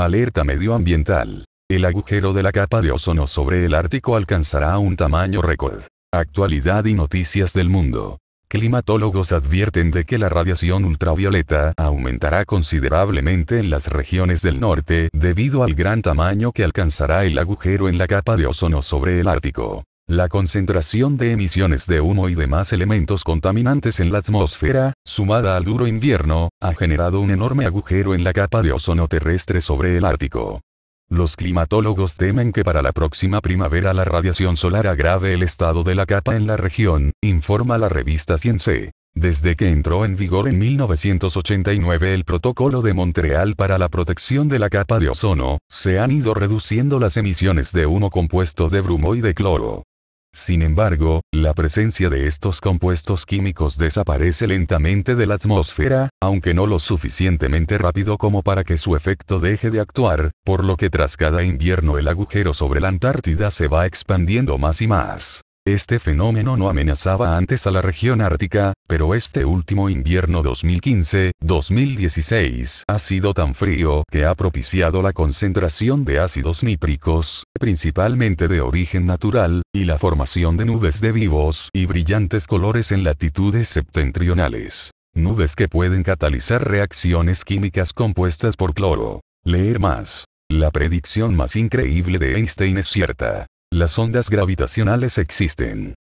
Alerta medioambiental. El agujero de la capa de ozono sobre el Ártico alcanzará un tamaño récord. Actualidad y noticias del mundo. Climatólogos advierten de que la radiación ultravioleta aumentará considerablemente en las regiones del norte debido al gran tamaño que alcanzará el agujero en la capa de ozono sobre el Ártico. La concentración de emisiones de humo y demás elementos contaminantes en la atmósfera, sumada al duro invierno, ha generado un enorme agujero en la capa de ozono terrestre sobre el Ártico. Los climatólogos temen que para la próxima primavera la radiación solar agrave el estado de la capa en la región, informa la revista Science. Desde que entró en vigor en 1989 el Protocolo de Montreal para la protección de la capa de ozono, se han ido reduciendo las emisiones de humo compuesto de brumo y de cloro. Sin embargo, la presencia de estos compuestos químicos desaparece lentamente de la atmósfera, aunque no lo suficientemente rápido como para que su efecto deje de actuar, por lo que tras cada invierno el agujero sobre la Antártida se va expandiendo más y más. Este fenómeno no amenazaba antes a la región ártica, pero este último invierno 2015-2016 ha sido tan frío que ha propiciado la concentración de ácidos nítricos, principalmente de origen natural, y la formación de nubes de vivos y brillantes colores en latitudes septentrionales. Nubes que pueden catalizar reacciones químicas compuestas por cloro. Leer más. La predicción más increíble de Einstein es cierta. Las ondas gravitacionales existen.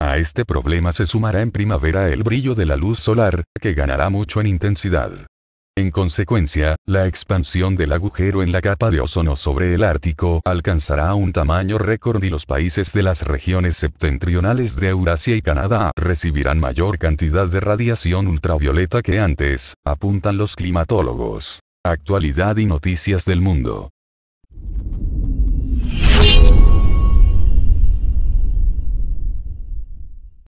A este problema se sumará en primavera el brillo de la luz solar, que ganará mucho en intensidad. En consecuencia, la expansión del agujero en la capa de ozono sobre el Ártico alcanzará un tamaño récord y los países de las regiones septentrionales de Eurasia y Canadá recibirán mayor cantidad de radiación ultravioleta que antes, apuntan los climatólogos. Actualidad y noticias del mundo.